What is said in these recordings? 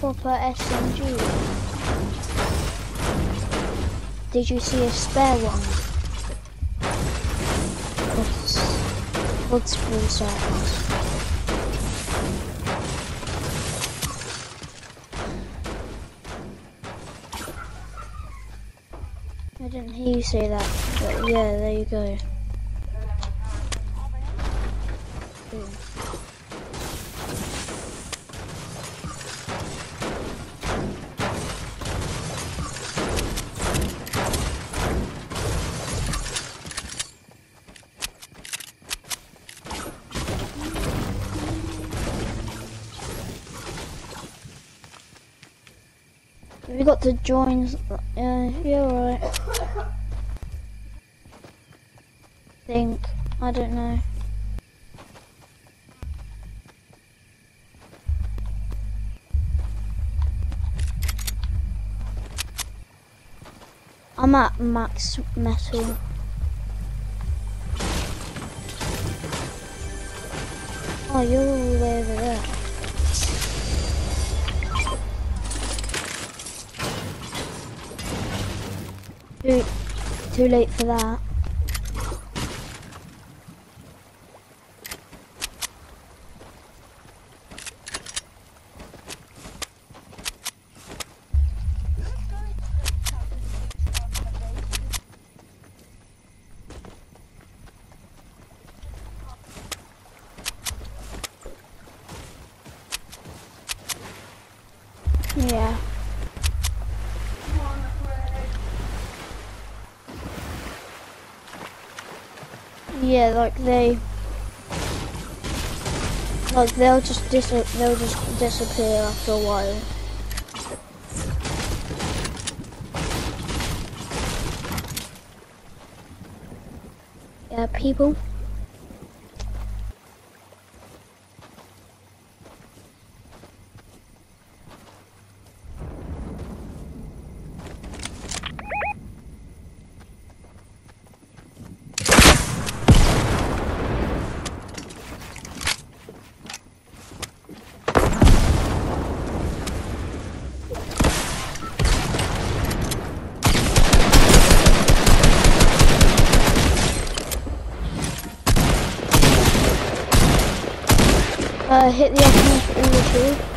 proper SMG? Did you see a spare one? What's, what's full size? I didn't hear you say that, but yeah, there you go. We got to join. Uh, yeah, right. Think. I don't know. I'm at max metal. Oh, you're Too, too late for that. Yeah. Yeah, like they, like they'll just dis they'll just disappear after a while. Yeah, people. Uh, hit the enemy in the tree.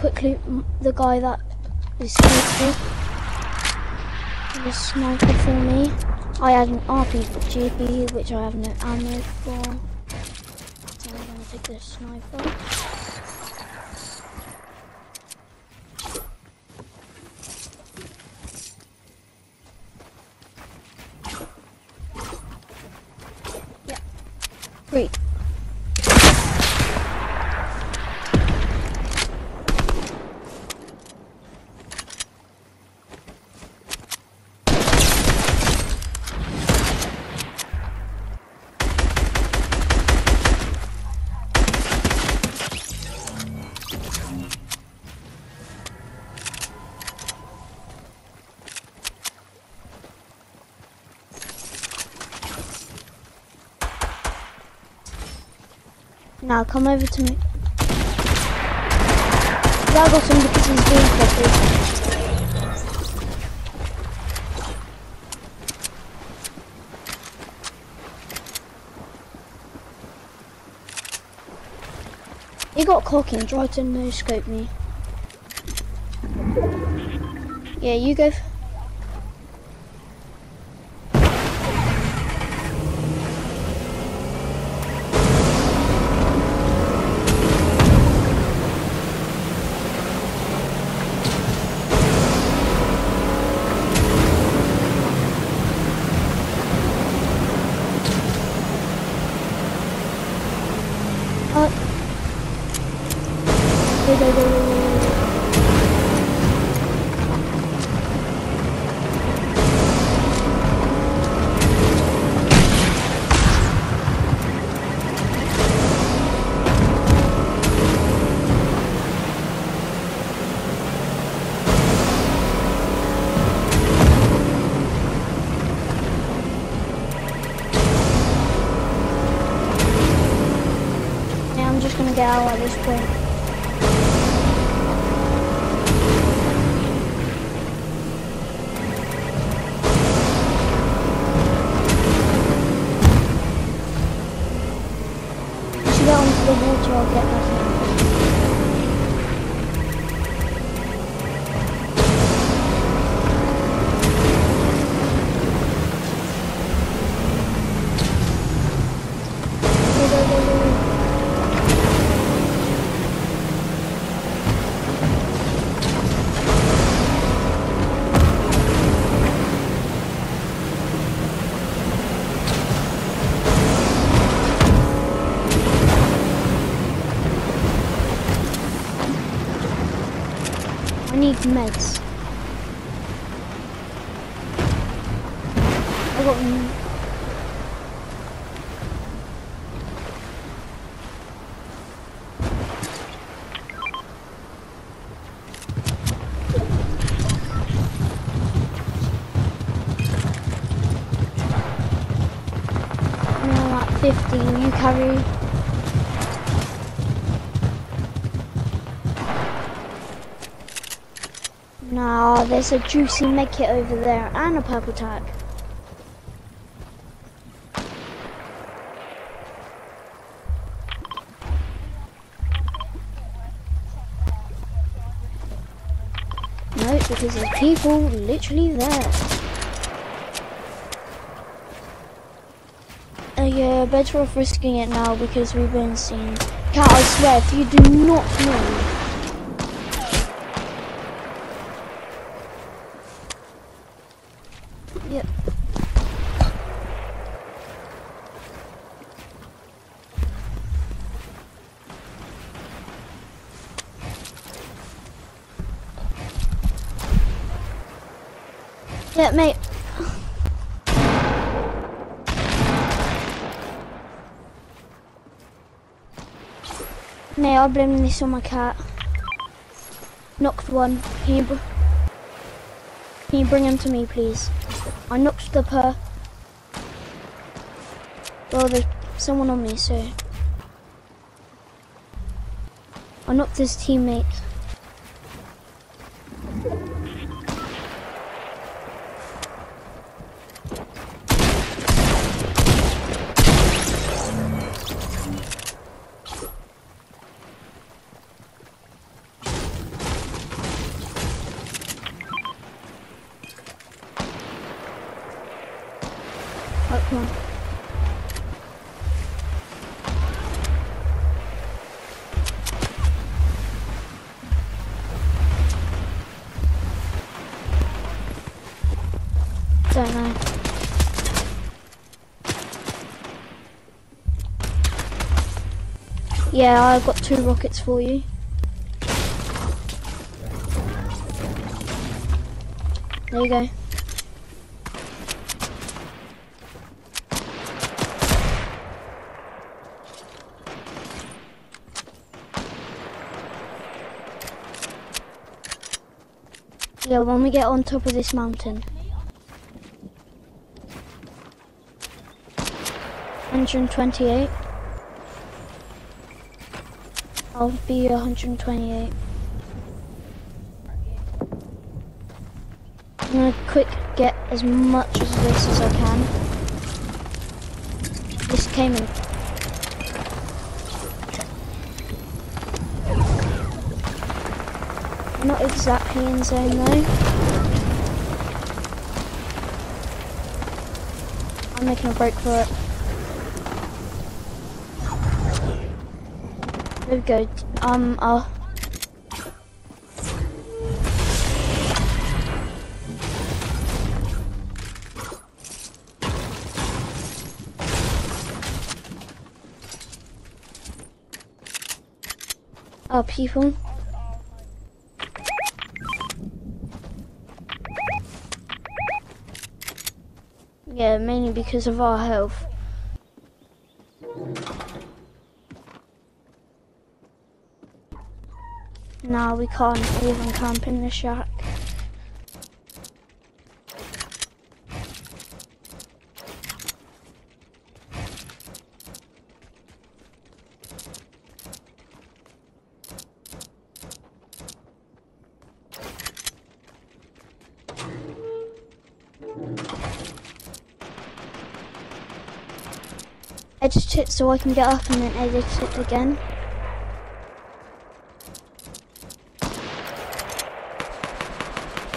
Quickly the guy that is sniper. The sniper for me. I had an RPG which I have no ammo for. So I'm gonna take this sniper. Yeah. Great. Now come over to me. I got him because he's being copied. He got cocky and tried to no scope me. Yeah, you go. go, go, go. just gonna get out at this point. Need meds. I got. at 15. You carry. Nah, there's a juicy medkit over there and a purple tac. No, because there's people literally there. Uh, yeah, better off risking it now because we've been seen. Cat, I swear, if you do not know Yeah, mate. Mate, I blame this on my cat. Knocked one. Can you, can you bring him to me, please? I knocked the per. Well, there's someone on me, so. I knocked his teammate. Don't know. Yeah, I've got two rockets for you. There you go. Yeah, when we get on top of this mountain. 128. I'll be 128. I'm gonna quick get as much of this as I can. This came in. Not exactly insane though. I'm making a break for it. There we go. Um, uh. Uh, people. Yeah, mainly because of our health. now we can't even camp in the shack. Edit it so I can get up and then edit it again.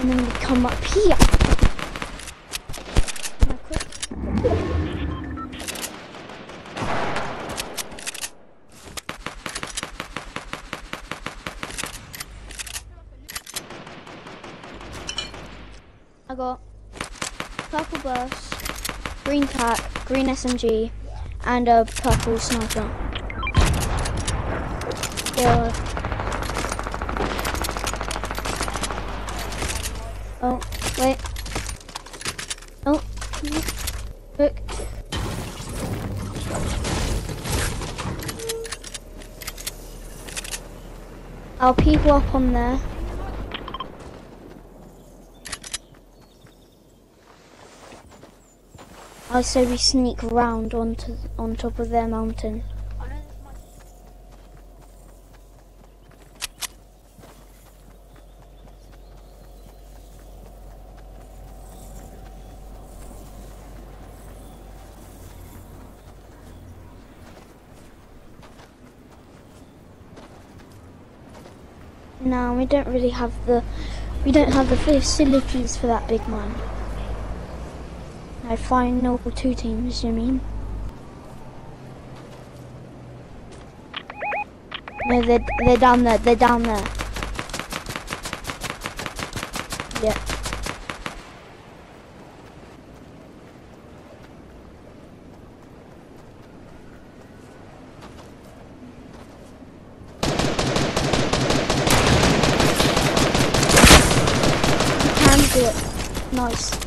And then we come up here. I got purple burst, green pack, green SMG, and a purple sniper. Yeah. Oh, wait. Oh, look. I'll people up on there. I say we sneak round onto on top of their mountain. No, we don't really have the we don't have the facilities for that big man. I final two teams, you mean? No, they're, they're down there, they're down there. Yeah. You can do it. Nice.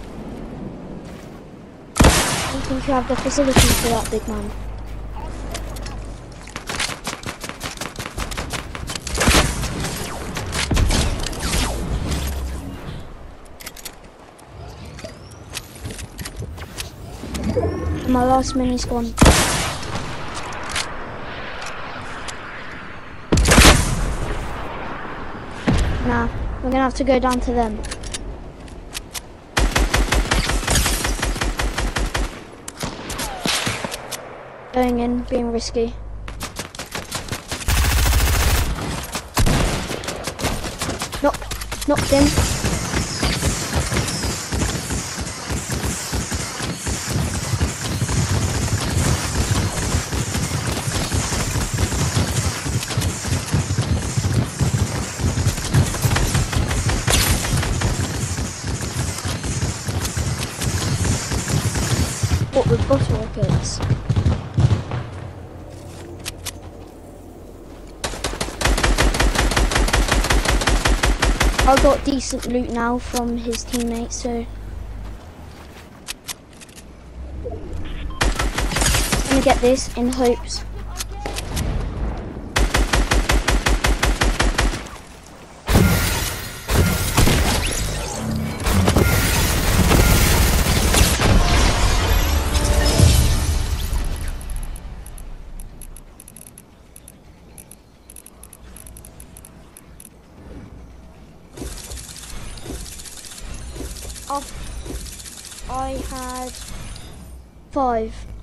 You have the facilities for that big man. My last mini's gone. Nah, we're gonna have to go down to them. Going in, being risky. Knock, knocked him. What with bottle rockets? I got decent loot now from his teammates, so I'm gonna get this in hopes. 5